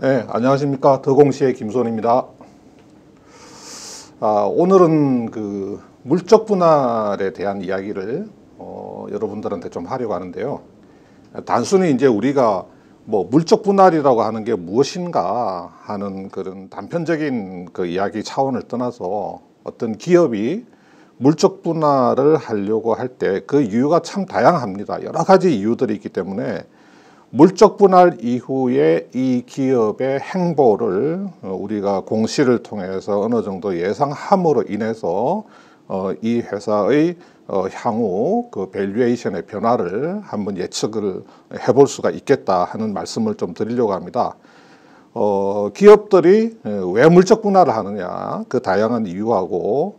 네, 안녕하십니까. 더공시의 김손입니다. 아, 오늘은 그 물적 분할에 대한 이야기를 어, 여러분들한테 좀 하려고 하는데요. 단순히 이제 우리가 뭐 물적 분할이라고 하는 게 무엇인가 하는 그런 단편적인 그 이야기 차원을 떠나서 어떤 기업이 물적 분할을 하려고 할 때 그 이유가 참 다양합니다. 여러 가지 이유들이 있기 때문에 물적 분할 이후에 이 기업의 행보를 어, 우리가 공시를 통해서 어느 정도 예상함으로 인해서 어, 이 회사의 어, 향후 그 valuation의 변화를 한번 예측을 해볼 수가 있겠다 하는 말씀을 좀 드리려고 합니다. 어, 기업들이 왜 물적 분할을 하느냐 그 다양한 이유하고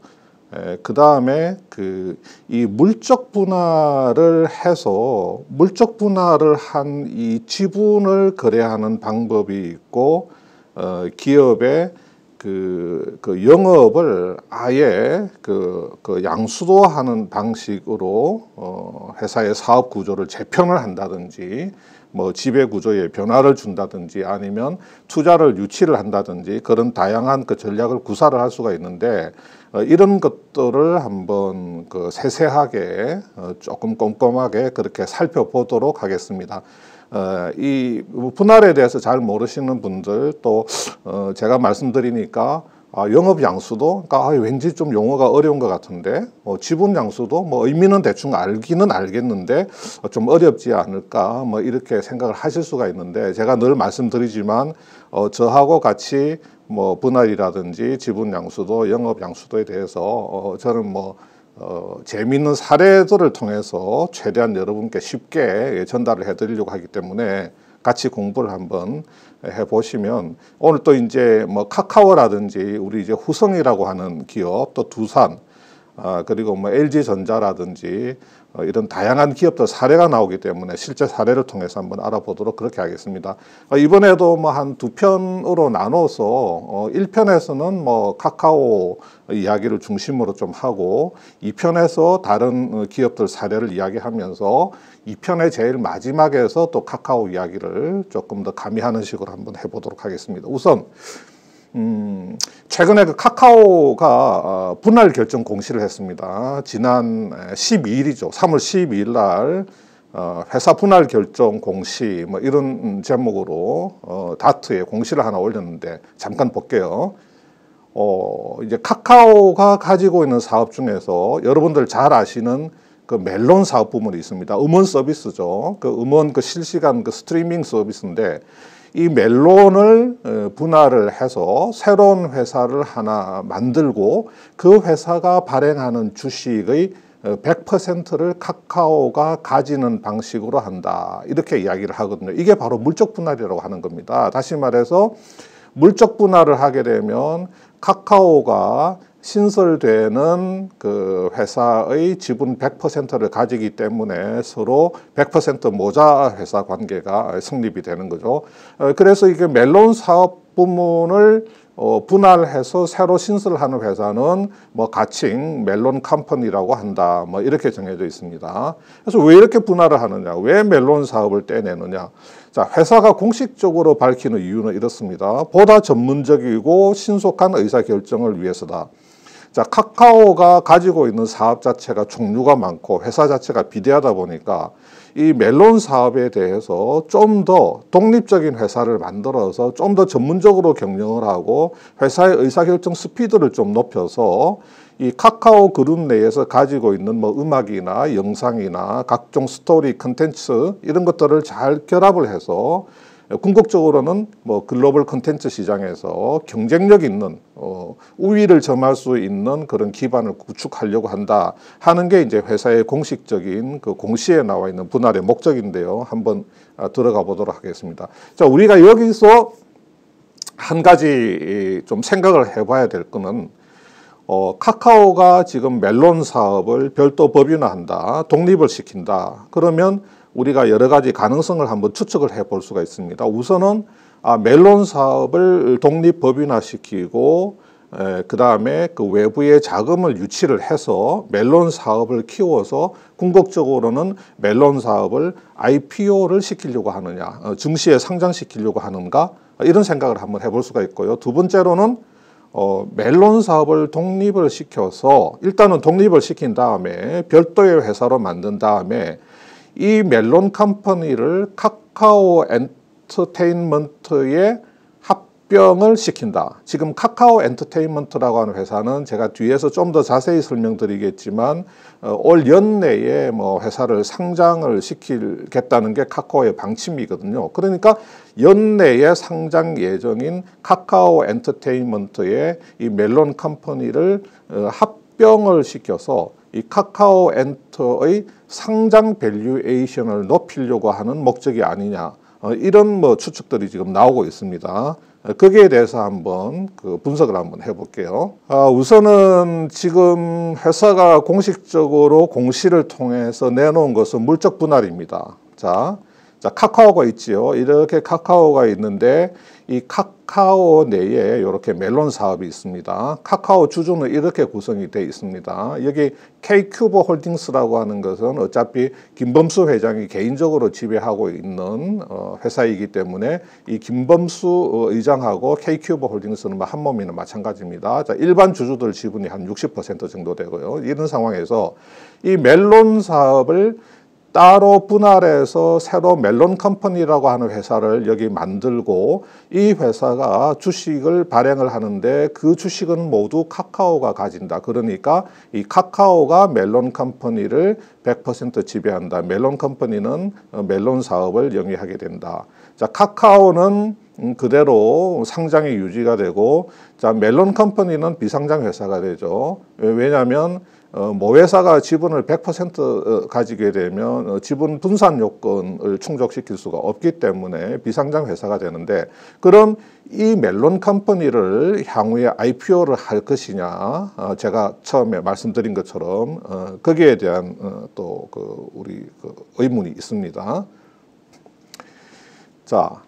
그 다음에 그 이 물적 분할을 해서 물적 분할을 한 이 지분을 거래하는 방법이 있고 어, 기업의 그, 그 영업을 아예 그, 그 양수도하는 방식으로 어, 회사의 사업 구조를 재편을 한다든지 뭐 지배 구조에 변화를 준다든지 아니면 투자를 유치를 한다든지 그런 다양한 그 전략을 구사를 할 수가 있는데 어, 이런 것들을 한번 그 세세하게 어, 조금 꼼꼼하게 그렇게 살펴보도록 하겠습니다. 어, 이 분할에 대해서 잘 모르시는 분들 또 어, 제가 말씀드리니까 아, 영업 양수도 그러니까 아, 왠지 좀 용어가 어려운 것 같은데 어, 지분 양수도 뭐 의미는 대충 알기는 알겠는데 어, 좀 어렵지 않을까 뭐 이렇게 생각을 하실 수가 있는데 제가 늘 말씀드리지만 어, 저하고 같이 뭐 분할이라든지 지분 양수도 영업 양수도에 대해서 어, 저는 뭐 어, 재미있는 사례들을 통해서 최대한 여러분께 쉽게 전달을 해드리려고 하기 때문에 같이 공부를 한번 해보시면 오늘 또 이제 뭐 카카오라든지 우리 이제 후성이라고 하는 기업 또 두산 아, 그리고 뭐 LG전자라든지 어, 이런 다양한 기업들 사례가 나오기 때문에 실제 사례를 통해서 한번 알아보도록 그렇게 하겠습니다. 어, 이번에도 뭐 한 두 편으로 나눠서 어, 1편에서는 뭐 카카오 이야기를 중심으로 좀 하고 2편에서 다른 어, 기업들 사례를 이야기하면서 2편의 제일 마지막에서 또 카카오 이야기를 조금 더 가미하는 식으로 한번 해보도록 하겠습니다. 우선 음, 최근에 그 카카오가 어, 분할 결정 공시를 했습니다. 지난 12일이죠. 3월 12일 날 어, 회사 분할 결정 공시 뭐 이런 제목으로 어, 다트에 공시를 하나 올렸는데 잠깐 볼게요. 어, 이제 카카오가 가지고 있는 사업 중에서 여러분들 잘 아시는 그 멜론 사업 부문이 있습니다. 음원 서비스죠. 그 음원 그 실시간 그 스트리밍 서비스인데 이 멜론을 어, 분할을 해서 새로운 회사를 하나 만들고 그 회사가 발행하는 주식의 100%를 어, 카카오가 가지는 방식으로 한다. 이렇게 이야기를 하거든요. 이게 바로 물적 분할이라고 하는 겁니다. 다시 말해서 물적 분할을 하게 되면 카카오가 신설되는 그 회사의 지분 100%를 가지기 때문에 서로 100% 모자 회사 관계가 성립이 되는 거죠. 어, 그래서 이게 멜론 사업 부문을 어, 분할해서 새로 신설하는 회사는 뭐 가칭 멜론 컴퍼니라고 한다. 뭐 이렇게 정해져 있습니다. 그래서 왜 이렇게 분할을 하느냐? 왜 멜론 사업을 떼내느냐? 자, 회사가 공식적으로 밝히는 이유는 이렇습니다. 보다 전문적이고 신속한 의사 결정을 위해서다. 자, 카카오가 가지고 있는 사업 자체가 종류가 많고 회사 자체가 비대하다 보니까 이 멜론 사업에 대해서 좀 더 독립적인 회사를 만들어서 좀 더 전문적으로 경영을 하고 회사의 의사결정 스피드를 좀 높여서 이 카카오 그룹 내에서 가지고 있는 뭐 음악이나 영상이나 각종 스토리 컨텐츠 이런 것들을 잘 결합을 해서 궁극적으로는 뭐 글로벌 컨텐츠 시장에서 경쟁력 있는 어, 우위를 점할 수 있는 그런 기반을 구축하려고 한다 하는 게 이제 회사의 공식적인 그 공시에 나와 있는 분할의 목적인데요. 한번 아, 들어가 보도록 하겠습니다. 자, 우리가 여기서 한 가지 좀 생각을 해봐야 될 거는 어, 카카오가 지금 멜론 사업을 별도 법인화한다, 독립을 시킨다. 그러면 우리가 여러 가지 가능성을 한번 추측을 해 볼 수가 있습니다. 우선은 아, 멜론 사업을 독립 법인화시키고 그 다음에 그 외부의 자금을 유치를 해서 멜론 사업을 키워서 궁극적으로는 멜론 사업을 IPO를 시키려고 하느냐, 어, 증시에 상장시키려고 하는가 이런 생각을 한번 해볼 수가 있고요. 두 번째로는 어, 멜론 사업을 독립을 시켜서 일단은 독립을 시킨 다음에 별도의 회사로 만든 다음에 이 멜론 컴퍼니를 카카오 엔터테인먼트에 합병을 시킨다. 지금 카카오 엔터테인먼트라고 하는 회사는 제가 뒤에서 좀 더 자세히 설명드리겠지만 어, 올 연내에 뭐 회사를 상장을 시키겠다는 게 카카오의 방침이거든요. 그러니까 연내에 상장 예정인 카카오 엔터테인먼트의 이 멜론 컴퍼니를 어, 합병을 시켜서 이 카카오 엔터의 상장 valuation을 높이려고 하는 목적이 아니냐 어, 이런 뭐 추측들이 지금 나오고 있습니다. 거기에 대해서 한번 그 분석을 한번 해볼게요. 아, 우선은 지금 회사가 공식적으로 공시를 통해서 내놓은 것은 물적 분할입니다. 자, 자, 카카오가 있지요. 이렇게 카카오가 있는데 이 카카오 내에 이렇게 멜론 사업이 있습니다. 카카오 주주는 이렇게 구성이 되어 있습니다. 여기 K큐버 홀딩스라고 하는 것은 어차피 김범수 회장이 개인적으로 지배하고 있는 어, 회사이기 때문에 이 김범수 의장하고 K큐버 홀딩스는 뭐한 몸이나 마찬가지입니다. 자, 일반 주주들 지분이 한 60% 정도 되고요. 이런 상황에서 이 멜론 사업을 따로 분할해서 새로 멜론 컴퍼니라고 하는 회사를 여기 만들고 이 회사가 주식을 발행을 하는데 그 주식은 모두 카카오가 가진다. 그러니까 이 카카오가 멜론 컴퍼니를 100% 지배한다. 멜론 컴퍼니는 멜론 사업을 영위하게 된다. 자, 카카오는 그대로 상장이 유지가 되고 자, 멜론 컴퍼니는 비상장 회사가 되죠. 왜냐하면 어, 모회사가 지분을 100% 어, 가지게 되면 어, 지분 분산 요건을 충족시킬 수가 없기 때문에 비상장 회사가 되는데 그럼 이 멜론 컴퍼니를 향후에 IPO를 할 것이냐 어, 제가 처음에 말씀드린 것처럼 어, 거기에 대한 어, 또그 우리 그 의문이 있습니다. 자,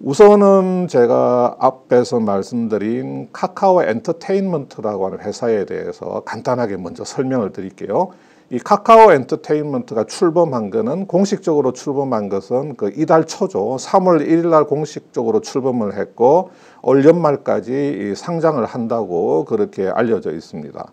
우선은 제가 앞에서 말씀드린 카카오 엔터테인먼트라고 하는 회사에 대해서 간단하게 먼저 설명을 드릴게요. 이 카카오 엔터테인먼트가 출범한 것은 공식적으로 출범한 것은 그 이달 초죠. 3월 1일 날 공식적으로 출범을 했고 올 연말까지 상장을 한다고 그렇게 알려져 있습니다.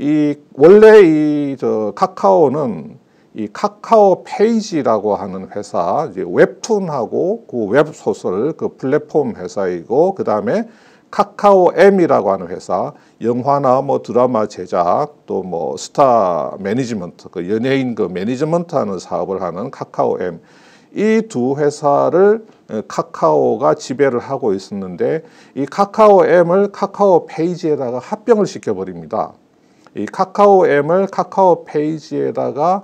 이 원래 이 저 카카오는 이 카카오 페이지라고 하는 회사, 이제 웹툰하고 그 웹소설 그 플랫폼 회사이고, 그 다음에 카카오 M이라고 하는 회사, 영화나 뭐 드라마 제작, 또 뭐 스타 매니지먼트, 그 연예인 그 매니지먼트 하는 사업을 하는 카카오 M. 이 두 회사를 카카오가 지배를 하고 있었는데, 이 카카오 M을 카카오 페이지에다가 합병을 시켜버립니다. 이 카카오 M을 카카오 페이지에다가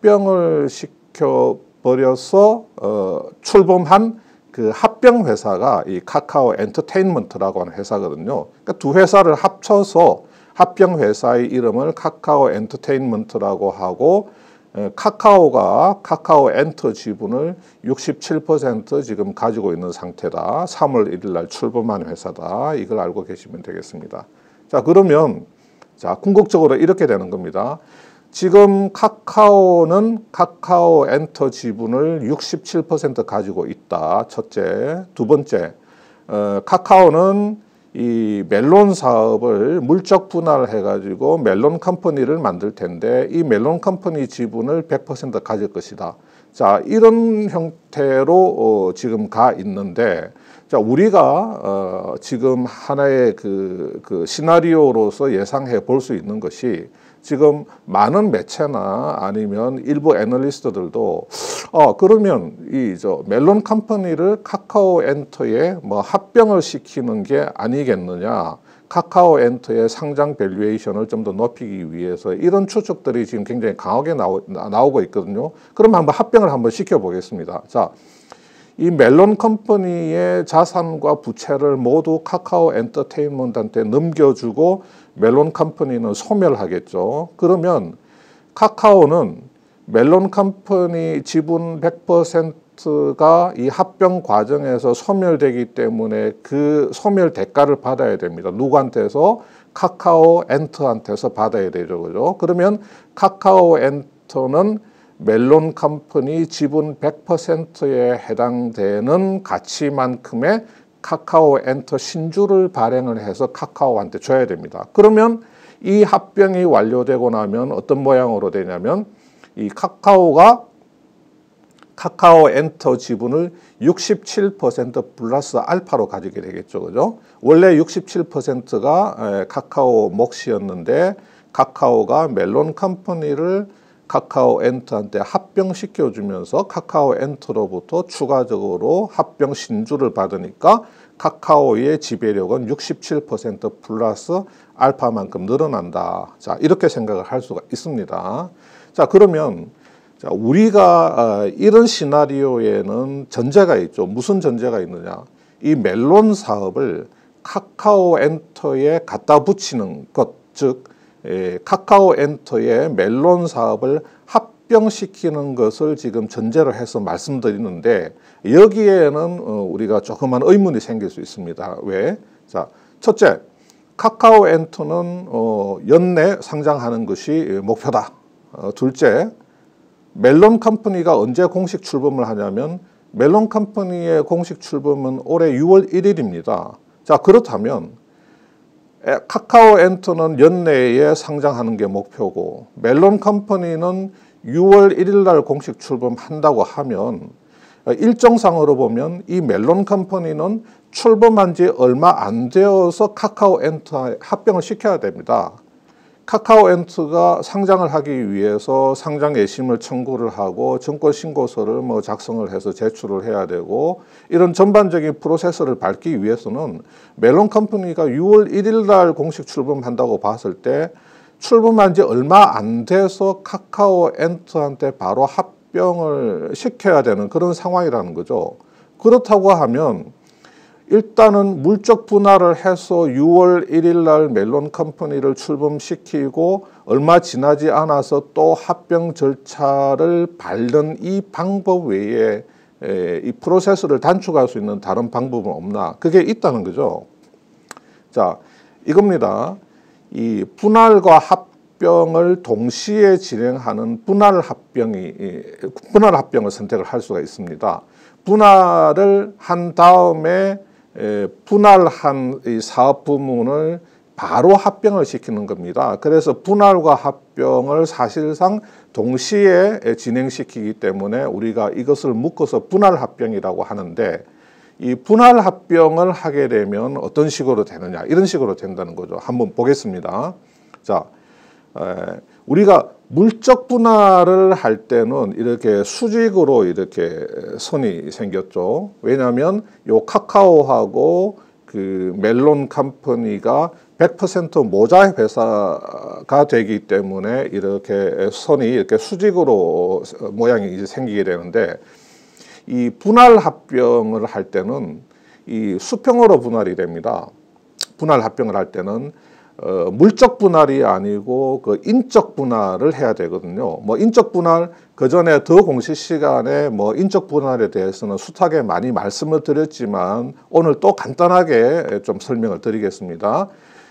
합병을 시켜 버려서 어, 출범한 그 합병 회사가 이 카카오 엔터테인먼트라고 하는 회사거든요. 그러니까 두 회사를 합쳐서 합병 회사의 이름을 카카오 엔터테인먼트라고 하고 카카오가 카카오 엔터 지분을 67% 지금 가지고 있는 상태다. 3월 1일 날 출범한 회사다. 이걸 알고 계시면 되겠습니다. 자, 그러면 자, 궁극적으로 이렇게 되는 겁니다. 지금 카카오는 카카오 엔터 지분을 67% 가지고 있다. 첫째. 두 번째, 어, 카카오는 이 멜론 사업을 물적 분할해 가지고 멜론 컴퍼니를 만들 텐데 이 멜론 컴퍼니 지분을 100% 가질 것이다. 자, 이런 형태로 어, 지금 가 있는데 자, 우리가 어, 지금 하나의 그, 그 시나리오로서 예상해 볼 수 있는 것이 지금 많은 매체나 아니면 일부 애널리스트들도 어 그러면 이 저 멜론 컴퍼니를 카카오 엔터에 뭐 합병을 시키는 게 아니겠느냐. 카카오 엔터의 상장 valuation을 좀 더 높이기 위해서 이런 추측들이 지금 굉장히 강하게 나오, 나오고 있거든요. 그럼 한번 합병을 한번 시켜보겠습니다. 자, 이 멜론 컴퍼니의 자산과 부채를 모두 카카오 엔터테인먼트한테 넘겨주고 멜론 컴퍼니는 소멸하겠죠. 그러면 카카오는 멜론 컴퍼니 지분 100%가 이 합병 과정에서 소멸되기 때문에 그 소멸 대가를 받아야 됩니다. 누구한테서? 카카오 엔터한테서 받아야 되죠. 그죠? 그러면 카카오 엔터는 멜론 컴퍼니 지분 100%에 해당되는 가치만큼의 카카오 엔터 신주를 발행을 해서 카카오한테 줘야 됩니다. 그러면 이 합병이 완료되고 나면 어떤 모양으로 되냐면 이 카카오가 카카오 엔터 지분을 67% 플러스 알파로 가지게 되겠죠. 그죠? 원래 67%가 카카오 몫이었는데 카카오가 멜론 컴퍼니를 카카오 엔터한테 합병시켜 주면서 카카오 엔터로부터 추가적으로 합병 신주를 받으니까 카카오의 지배력은 67% 플러스 알파만큼 늘어난다. 자, 이렇게 생각을 할 수가 있습니다. 자, 그러면 자, 우리가 어, 이런 시나리오에는 전제가 있죠. 무슨 전제가 있느냐? 이 멜론 사업을 카카오 엔터에 갖다 붙이는 것, 즉 예, 카카오 엔터의 멜론 사업을 합병시키는 것을 지금 전제로 해서 말씀드리는데 여기에는 어, 우리가 조그만 의문이 생길 수 있습니다. 왜? 자, 첫째, 카카오 엔터는 어, 연내 상장하는 것이 목표다. 어, 둘째, 멜론 컴퍼니가 언제 공식 출범을 하냐면 멜론 컴퍼니의 공식 출범은 올해 6월 1일입니다. 자, 그렇다면 카카오 엔터는 연내에 상장하는 게 목표고 멜론 컴퍼니는 6월 1일 날 공식 출범한다고 하면 일정상으로 보면 이 멜론 컴퍼니는 출범한 지 얼마 안 되어서 카카오 엔터에 합병을 시켜야 됩니다. 카카오 엔터가 상장을 하기 위해서 상장 예심을 청구를 하고 증권 신고서를 뭐 작성을 해서 제출을 해야 되고 이런 전반적인 프로세스를 밟기 위해서는 멜론 컴퍼니가 6월 1일 날 공식 출범한다고 봤을 때 출범한 지 얼마 안 돼서 카카오 엔트한테 바로 합병을 시켜야 되는 그런 상황이라는 거죠. 그렇다고 하면 일단은 물적 분할을 해서 6월 1일 날 멜론 컴퍼니를 출범시키고 얼마 지나지 않아서 또 합병 절차를 밟는 이 방법 외에 이 프로세스를 단축할 수 있는 다른 방법은 없나? 그게 있다는 거죠. 자, 이겁니다. 이 분할과 합병을 동시에 진행하는 분할 합병이 분할 합병을 선택을 할 수가 있습니다. 분할을 한 다음에 분할한 이 사업 부문을 바로 합병을 시키는 겁니다. 그래서 분할과 합병을 사실상 동시에 진행시키기 때문에 우리가 이것을 묶어서 분할 합병이라고 하는데 이 분할 합병을 하게 되면 어떤 식으로 되느냐 이런 식으로 된다는 거죠. 한번 보겠습니다. 자, 우리가 물적 분할을 할 때는 이렇게 수직으로 이렇게 선이 생겼죠. 왜냐하면 요 카카오하고 그 멜론 컴퍼니가 100% 모자 회사가 되기 때문에 이렇게 선이 이렇게 수직으로 모양이 이제 생기게 되는데 이 분할 합병을 할 때는 이 수평으로 분할이 됩니다. 분할 합병을 할 때는 어, 물적 분할이 아니고 그 인적 분할을 해야 되거든요. 뭐 인적 분할 그 전에 더 공시 시간에 뭐 인적 분할에 대해서는 숱하게 많이 말씀을 드렸지만 오늘 또 간단하게 좀 설명을 드리겠습니다.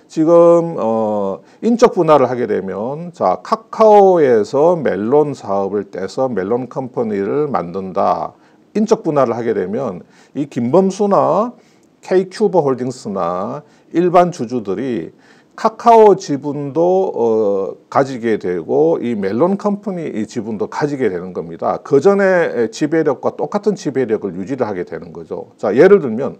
지금 어 인적 분할을 하게 되면 자 카카오에서 멜론 사업을 떼서 멜론 컴퍼니를 만든다. 인적 분할을 하게 되면 이 김범수나 K큐버 홀딩스나 일반 주주들이 카카오 지분도 어, 가지게 되고 이 멜론 컴퍼니 이 지분도 가지게 되는 겁니다. 그 전에 지배력과 똑같은 지배력을 유지를 하게 되는 거죠. 자, 예를 들면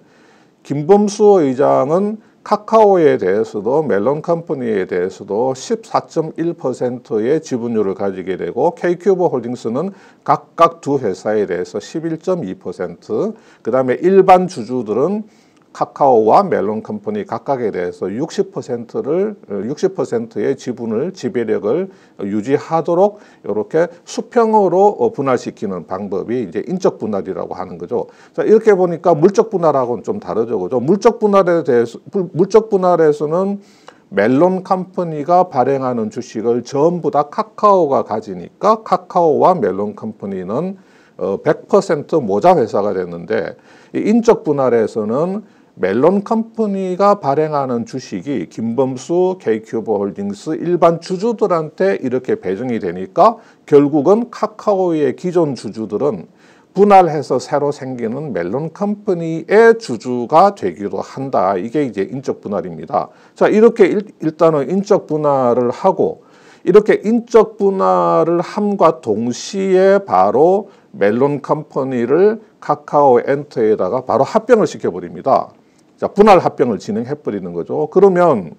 김범수 의장은 카카오에 대해서도 멜론 컴퍼니에 대해서도 14.1%의 지분율을 가지게 되고 K큐버 홀딩스는 각각 두 회사에 대해서 11.2%, 그 다음에 일반 주주들은 카카오와 멜론 컴퍼니 각각에 대해서 60%를 60%의 지분을 지배력을 유지하도록 이렇게 수평으로 분할시키는 방법이 이제 인적 분할이라고 하는 거죠. 자, 이렇게 보니까 물적 분할하고는 좀 다르죠. 그죠? 물적 분할에 대해서 물적 분할에서는 멜론 컴퍼니가 발행하는 주식을 전부 다 카카오가 가지니까 카카오와 멜론 컴퍼니는 100% 어, 모자 회사가 됐는데 인적 분할에서는 멜론 컴퍼니가 발행하는 주식이 김범수, K큐브 홀딩스 일반 주주들한테 이렇게 배정이 되니까 결국은 카카오의 기존 주주들은 분할해서 새로 생기는 멜론 컴퍼니의 주주가 되기도 한다. 이게 이제 인적 분할입니다. 자, 이렇게 일, 일단은 인적 분할을 하고 이렇게 인적 분할을 함과 동시에 바로 멜론 컴퍼니를 카카오 엔터에다가 바로 합병을 시켜버립니다. 자, 분할 합병을 진행해 버리는 거죠. 그러면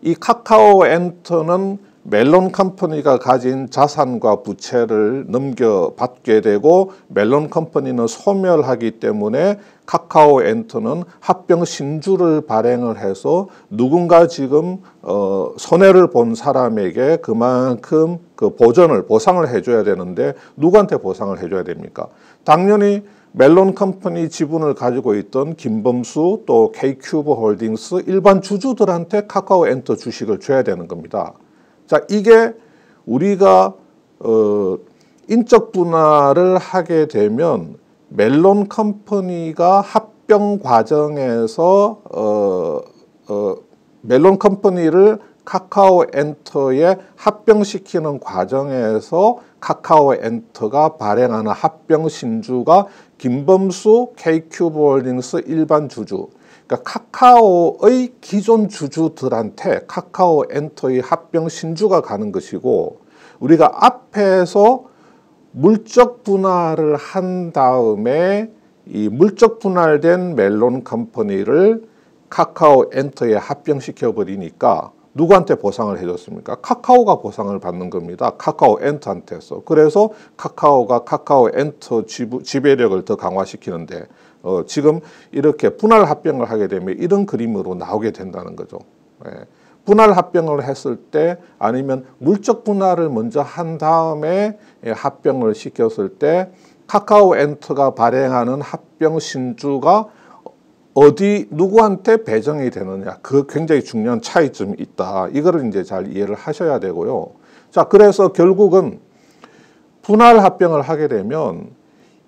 이 카카오 엔터는 멜론 컴퍼니가 가진 자산과 부채를 넘겨받게 되고 멜론 컴퍼니는 소멸하기 때문에 카카오 엔터는 합병 신주를 발행을 해서 누군가 지금 어 손해를 본 사람에게 그만큼 그 보전을 보상을 해줘야 되는데 누구한테 보상을 해줘야 됩니까? 당연히 멜론 컴퍼니 지분을 가지고 있던 김범수 또 K큐브 홀딩스 일반 주주들한테 카카오 엔터 주식을 줘야 되는 겁니다. 자, 이게 우리가 어, 인적 분할을 하게 되면 멜론 컴퍼니가 합병 과정에서 어, 어, 멜론 컴퍼니를 카카오 엔터에 합병시키는 과정에서 카카오 엔터가 발행하는 합병 신주가 김범수 K큐브 홀딩스 일반 주주. 그러니까 카카오의 기존 주주들한테 카카오 엔터의 합병 신주가 가는 것이고 우리가 앞에서 물적 분할을 한 다음에 이 물적 분할된 멜론 컴퍼니를 카카오 엔터에 합병시켜 버리니까 누구한테 보상을 해줬습니까? 카카오가 보상을 받는 겁니다. 카카오 엔터한테서. 그래서 카카오가 카카오 엔터 지배력을 더 강화시키는데 어, 지금 이렇게 분할 합병을 하게 되면 이런 그림으로 나오게 된다는 거죠. 예. 분할 합병을 했을 때 아니면 물적 분할을 먼저 한 다음에 예, 합병을 시켰을 때 카카오 엔터가 발행하는 합병 신주가 어디 누구한테 배정이 되느냐. 그 굉장히 중요한 차이점이 있다. 이거를 이제 잘 이해를 하셔야 되고요. 자 그래서 결국은 분할 합병을 하게 되면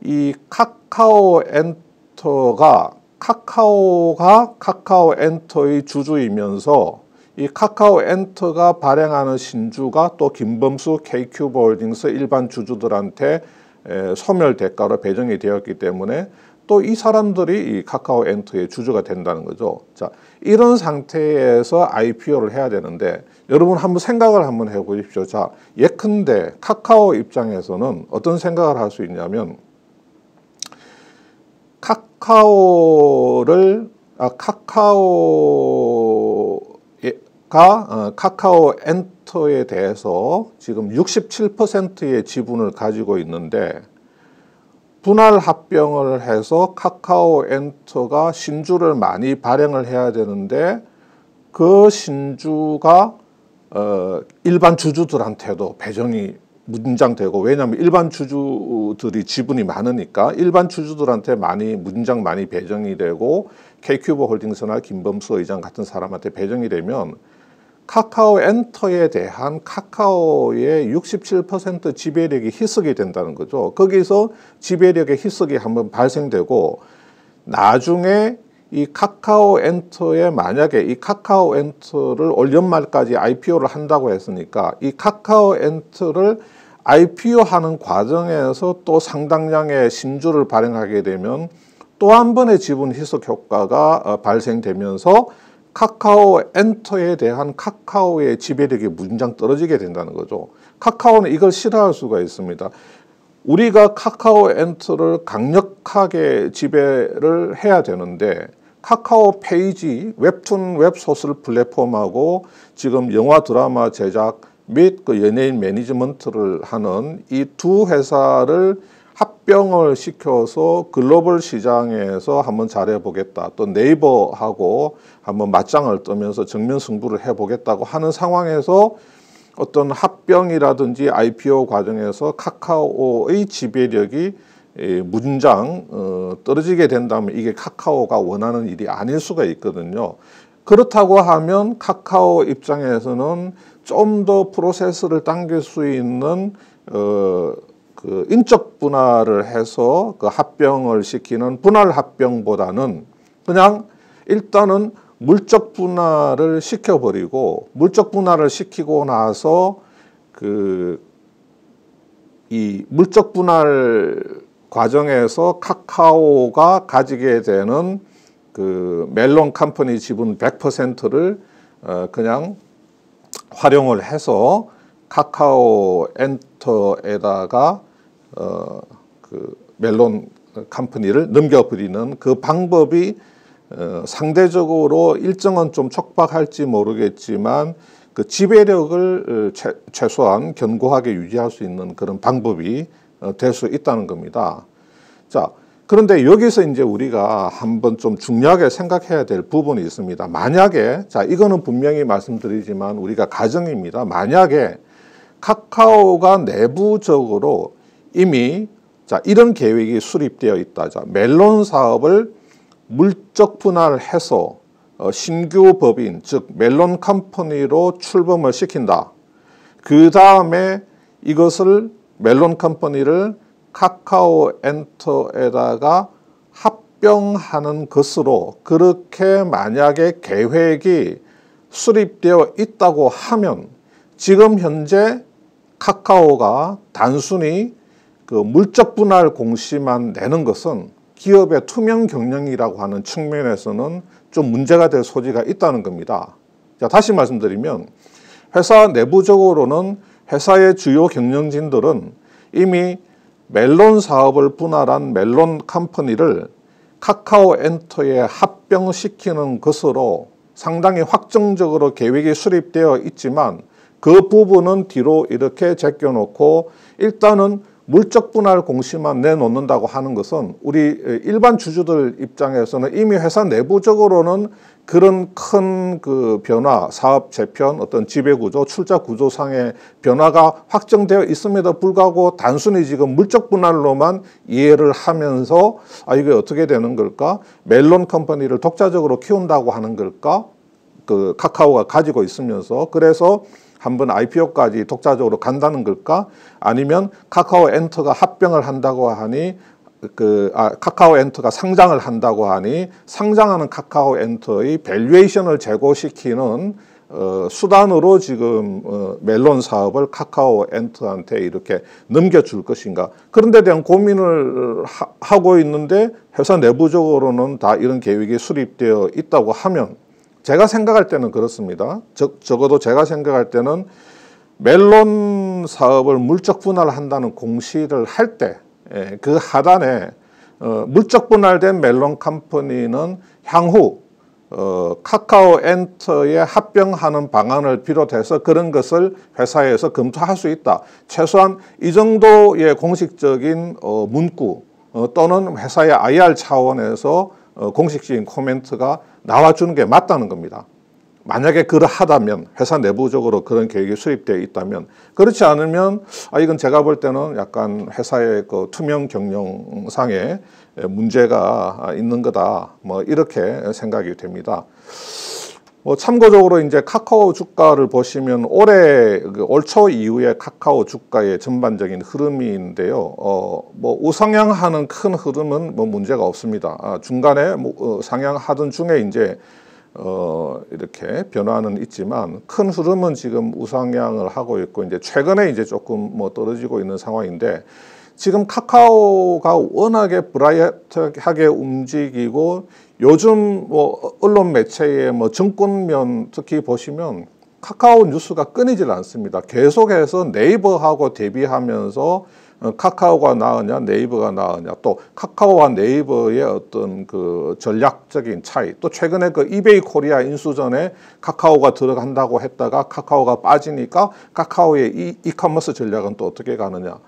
이 카카오 엔터가 카카오가 카카오 엔터의 주주이면서 이 카카오 엔터가 발행하는 신주가 또 김범수 K큐브 홀딩스 일반 주주들한테 소멸 대가로 배정이 되었기 때문에 또 이 사람들이 이 카카오 엔터의 주주가 된다는 거죠. 자, 이런 상태에서 IPO를 해야 되는데 여러분 한번 생각을 한번 해 보십시오. 자, 예컨대 카카오 입장에서는 어떤 생각을 할 수 있냐면 카카오를 아, 카카오가 어, 카카오 엔터에 대해서 지금 67%의 지분을 가지고 있는데 분할 합병을 해서 카카오 엔터가 신주를 많이 발행을 해야 되는데 그 신주가 어, 일반 주주들한테도 배정이 문장되고 왜냐하면 일반 주주들이 지분이 많으니까 일반 주주들한테 많이 문장 많이 배정이 되고 K큐브 홀딩스나 김범수 의장 같은 사람한테 배정이 되면 카카오 엔터에 대한 카카오의 67% 지배력이 희석이 된다는 거죠. 거기서 지배력의 희석이 한번 발생되고 나중에 이 카카오 엔터에 만약에 이 카카오 엔터를 올 연말까지 IPO를 한다고 했으니까 이 카카오 엔터를 IPO 하는 과정에서 또 상당량의 신주를 발행하게 되면 또 한 번의 지분 희석 효과가 어, 발생되면서 카카오 엔터에 대한 카카오의 지배력이 문장 떨어지게 된다는 거죠. 카카오는 이걸 싫어할 수가 있습니다. 우리가 카카오 엔터를 강력하게 지배를 해야 되는데 카카오 페이지 웹툰 웹소설 플랫폼하고 지금 영화 드라마 제작 및 그 연예인 매니지먼트를 하는 이 두 회사를 합병을 시켜서 글로벌 시장에서 한번 잘해보겠다. 또 네이버하고 한번 맞짱을 뜨면서 정면 승부를 해보겠다고 하는 상황에서 어떤 합병이라든지 IPO 과정에서 카카오의 지배력이 문장 어, 떨어지게 된다면 이게 카카오가 원하는 일이 아닐 수가 있거든요. 그렇다고 하면 카카오 입장에서는 좀 더 프로세스를 당길 수 있는 어, 그 인적 분할을 해서 그 합병을 시키는 분할 합병보다는 그냥 일단은 물적 분할을 시켜버리고 물적 분할을 시키고 나서 그 이 물적 분할 과정에서 카카오가 가지게 되는 그 멜론 컴퍼니 지분 100%를 어 그냥 활용을 해서 카카오 엔터에다가 어 그 멜론 컴퍼니를 넘겨버리는 그 방법이 어 상대적으로 일정은 좀 촉박할지 모르겠지만 그 지배력을 어, 최, 최소한 견고하게 유지할 수 있는 그런 방법이 어, 될 수 있다는 겁니다. 자, 그런데 여기서 이제 우리가 한번 좀 중요하게 생각해야 될 부분이 있습니다. 만약에, 자, 이거는 분명히 말씀드리지만 우리가 가정입니다. 만약에 카카오가 내부적으로 이미 자, 이런 계획이 수립되어 있다. 자, 멜론 사업을 물적 분할해서 어, 신규 법인, 즉 멜론 컴퍼니로 출범을 시킨다. 그 다음에 이것을 멜론 컴퍼니를 카카오 엔터에다가 합병하는 것으로 그렇게 만약에 계획이 수립되어 있다고 하면 지금 현재 카카오가 단순히 그 물적 분할 공시만 내는 것은 기업의 투명 경영이라고 하는 측면에서는 좀 문제가 될 소지가 있다는 겁니다. 자, 다시 말씀드리면 회사 내부적으로는 회사의 주요 경영진들은 이미 멜론 사업을 분할한 멜론 컴퍼니를 카카오 엔터에 합병시키는 것으로 상당히 확정적으로 계획이 수립되어 있지만 그 부분은 뒤로 이렇게 제껴놓고 일단은 물적 분할 공시만 내놓는다고 하는 것은 우리 일반 주주들 입장에서는 이미 회사 내부적으로는 그런 큰 그 변화, 사업 재편, 어떤 지배 구조, 출자 구조상의 변화가 확정되어 있음에도 불구하고 단순히 지금 물적 분할로만 이해를 하면서 아 이게 어떻게 되는 걸까? 멜론 컴퍼니를 독자적으로 키운다고 하는 걸까? 그 카카오가 가지고 있으면서 그래서 한번 IPO까지 독자적으로 간다는 걸까? 아니면 카카오 엔터가 합병을 한다고 하니 그 아, 카카오 엔터가 상장을 한다고 하니 상장하는 카카오 엔터의 valuation을 제고시키는 어, 수단으로 지금 어, 멜론 사업을 카카오 엔터한테 이렇게 넘겨줄 것인가 그런 데 대한 고민을 하, 하고 있는데 회사 내부적으로는 다 이런 계획이 수립되어 있다고 하면 제가 생각할 때는 그렇습니다. 적, 적어도 제가 생각할 때는 멜론 사업을 물적 분할한다는 공시를 할 때 그 하단에 어, 물적 분할된 멜론 컴퍼니는 향후 어, 카카오 엔터에 합병하는 방안을 비롯해서 그런 것을 회사에서 검토할 수 있다. 최소한 이 정도의 공식적인 어, 문구 어, 또는 회사의 IR 차원에서 어, 공식적인 코멘트가 나와주는 게 맞다는 겁니다. 만약에 그러하다면 회사 내부적으로 그런 계획이 수립되어 있다면 그렇지 않으면 아 이건 제가 볼 때는 약간 회사의 그 투명 경영상에 문제가 있는 거다 뭐 이렇게 생각이 됩니다. 뭐 참고적으로 이제 카카오 주가를 보시면 올해 그 올초 이후에 카카오 주가의 전반적인 흐름인데요. 어, 뭐 우상향하는 큰 흐름은 뭐 문제가 없습니다. 아, 중간에 뭐 어, 상향하던 중에 이제 어, 이렇게 변화는 있지만 큰 흐름은 지금 우상향을 하고 있고 이제 최근에 이제 조금 뭐 떨어지고 있는 상황인데 지금 카카오가 워낙에 버라이어티하게 움직이고 요즘 뭐 언론 매체의 뭐 증권면 특히 보시면 카카오 뉴스가 끊이질 않습니다. 계속해서 네이버하고 대비하면서 어, 카카오가 나으냐 네이버가 나으냐 또 카카오와 네이버의 어떤 그 전략적인 차이 또 최근에 그 이베이 코리아 인수전에 카카오가 들어간다고 했다가 카카오가 빠지니까 카카오의 이 이커머스 전략은 또 어떻게 가느냐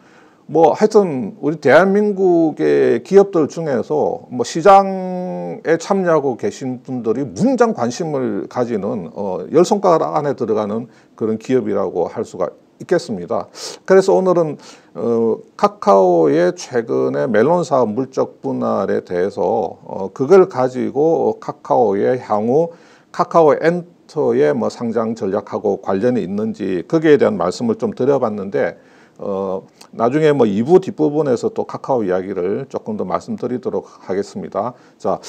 뭐 하여튼 우리 대한민국의 기업들 중에서 뭐 시장에 참여하고 계신 분들이 무장 관심을 가지는 어, 열 손가락 안에 들어가는 그런 기업이라고 할 수가 있겠습니다. 그래서 오늘은 어, 카카오의 최근의 멜론 사업 물적 분할에 대해서 어, 그걸 가지고 카카오의 향후 카카오 엔터의 뭐 상장 전략하고 관련이 있는지 거기에 대한 말씀을 좀 드려봤는데 어, 나중에 뭐 2부 뒷부분에서 또 카카오 이야기를 조금 더 말씀드리도록 하겠습니다. 자,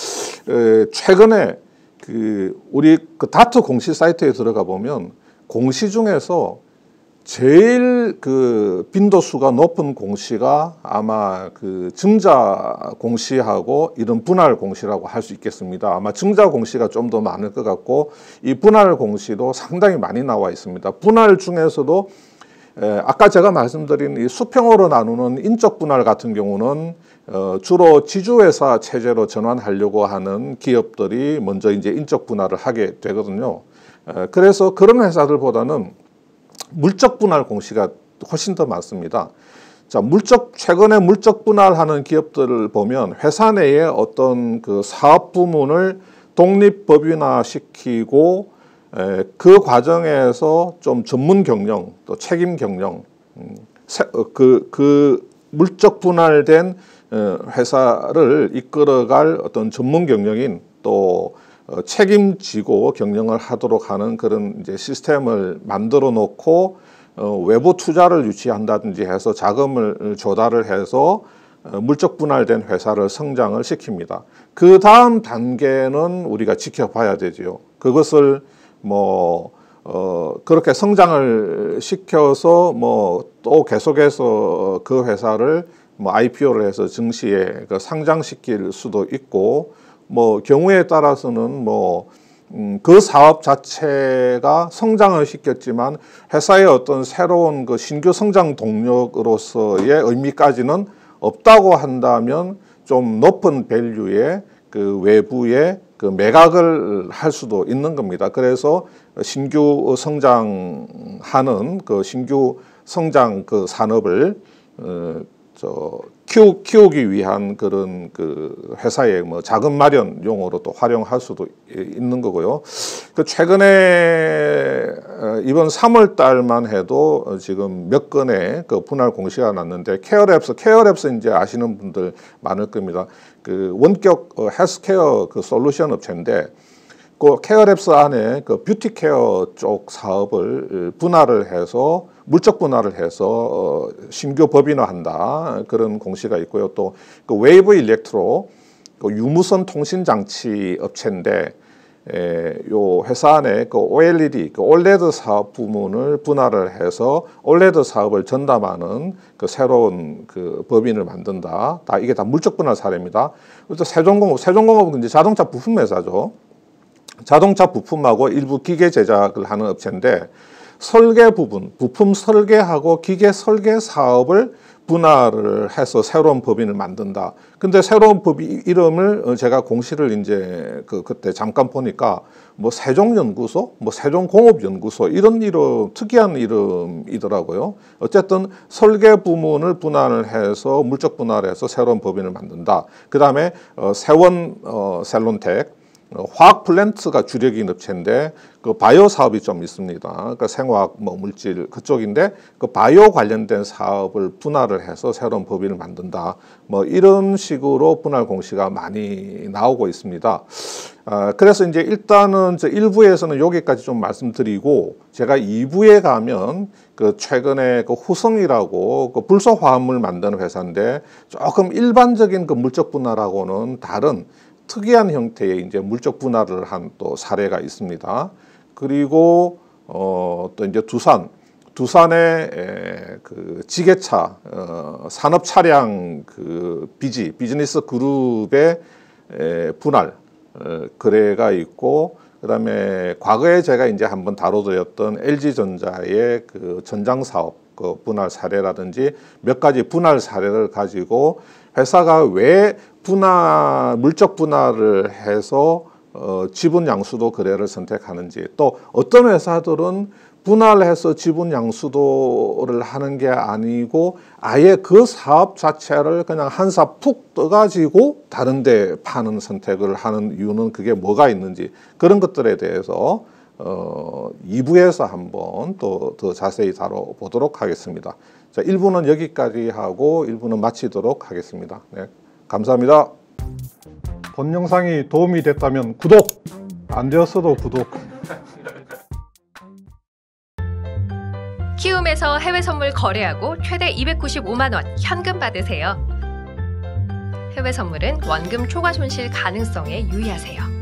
에, 최근에 그 우리 그 다트 공시 사이트에 들어가 보면 공시 중에서 제일 그 빈도수가 높은 공시가 아마 그 증자 공시하고 이런 분할 공시라고 할 수 있겠습니다. 아마 증자 공시가 좀 더 많을 것 같고 이 분할 공시도 상당히 많이 나와 있습니다. 분할 중에서도 에, 아까 제가 말씀드린 이 수평으로 나누는 인적 분할 같은 경우는 어, 주로 지주회사 체제로 전환하려고 하는 기업들이 먼저 이제 인적 분할을 하게 되거든요. 에, 그래서 그런 회사들보다는 물적 분할 공시가 훨씬 더 많습니다. 자, 물적 최근에 물적 분할하는 기업들을 보면 회사 내에 어떤 그 사업 부문을 독립 법인화 시키고 에, 그 과정에서 좀 전문 경영 또 책임 경영 음, 그, 그 물적 분할된 어, 회사를 이끌어갈 어떤 전문 경영인 또 어, 책임지고 경영을 하도록 하는 그런 이제 시스템을 만들어 놓고 어, 외부 투자를 유치한다든지 해서 자금을 조달을 해서 어, 물적 분할된 회사를 성장을 시킵니다. 그 다음 단계는 우리가 지켜봐야 되지요. 그것을 뭐 어, 그렇게 성장을 시켜서 뭐 또 계속해서 그 회사를 뭐 IPO를 해서 증시에 그 상장시킬 수도 있고 뭐 경우에 따라서는 뭐 음, 그 사업 자체가 성장을 시켰지만 회사의 어떤 새로운 그 신규 성장 동력으로서의 의미까지는 없다고 한다면 좀 높은 value의 그 외부의 그 매각을 할 수도 있는 겁니다. 그래서 신규 성장하는 그 신규 성장 그 산업을 어 저 키우, 키우기 위한 그런 그 회사의 뭐 자금 마련 용도로 또 활용할 수도 있는 거고요. 그 최근에 어, 이번 3월 달만 해도 지금 몇 건의 그 분할 공시가 났는데 케어랩스, 케어랩스 이제 아시는 분들 많을 겁니다. 그 원격 어, 헬스케어 그 솔루션 업체인데 그 케어랩스 안에 그 beauty care 쪽 사업을 분할을 해서 물적 분할을 해서 어, 신규 법인화한다 그런 공시가 있고요. 또 그 웨이브 일렉트로 그 유무선 통신 장치 업체인데 에, 요 회사 안에 그 OLED, 그 OLED 사업 부문을 분할을 해서 OLED 사업을 전담하는 그 새로운 그 법인을 만든다. 다 이게 다 물적 분할 사례입니다. 그래서 세종공업, 세종공업은 이제 자동차 부품 회사죠. 자동차 부품하고 일부 기계 제작을 하는 업체인데 설계 부분, 부품 설계하고 기계 설계 사업을 분할을 해서 새로운 법인을 만든다. 근데 새로운 법인 이름을 제가 공시를 이제 그 그때 잠깐 보니까 뭐 세종연구소, 뭐 세종공업연구소 이런 이름 특이한 이름이더라고요. 어쨌든 설계 부문을 분할을 해서 물적 분할해서 새로운 법인을 만든다. 그 다음에 어, 세원 어, 셀론텍 어, 화학 플랜트가 주력인 업체인데 그 바이오 사업이 좀 있습니다. 그러니까 생화학 뭐 물질 그쪽인데 그 바이오 관련된 사업을 분할을 해서 새로운 법인을 만든다. 뭐 이런 식으로 분할 공시가 많이 나오고 있습니다. 아, 그래서 이제 일단은 저 1부에서는 여기까지 좀 말씀드리고 제가 2부에 가면 그 최근에 그 후성이라고 그 불소 화합물 만드는 회사인데 조금 일반적인 그 물적 분할하고는 다른 특이한 형태의 이제 물적 분할을 한 또 사례가 있습니다. 그리고 어, 또 이제 두산 두산의 에, 그 지게차 어, 산업 차량 그 비지 비즈니스 그룹의 에, 분할 어, 거래가 있고 그다음에 과거에 제가 이제 한번 다뤄드렸던 LG전자의 그 전장 사업 그 분할 사례라든지 몇 가지 분할 사례를 가지고 회사가 왜 분할 물적 분할을 해서 어, 지분 양수도 거래를 선택하는지 또 어떤 회사들은 분할해서 지분 양수도를 하는 게 아니고 아예 그 사업 자체를 그냥 한 사 푹 떠가지고 다른 데 파는 선택을 하는 이유는 그게 뭐가 있는지 그런 것들에 대해서 어, 2부에서 한번 또 더 자세히 다뤄보도록 하겠습니다. 자, 1부는 여기까지 하고 1부는 마치도록 하겠습니다. 네, 감사합니다. 본 영상이 도움이 됐다면 구독! 안 되었어도 구독! 키움에서 해외 선물 거래하고 최대 295만원 현금 받으세요. 해외 선물은 원금 초과 손실 가능성에 유의하세요.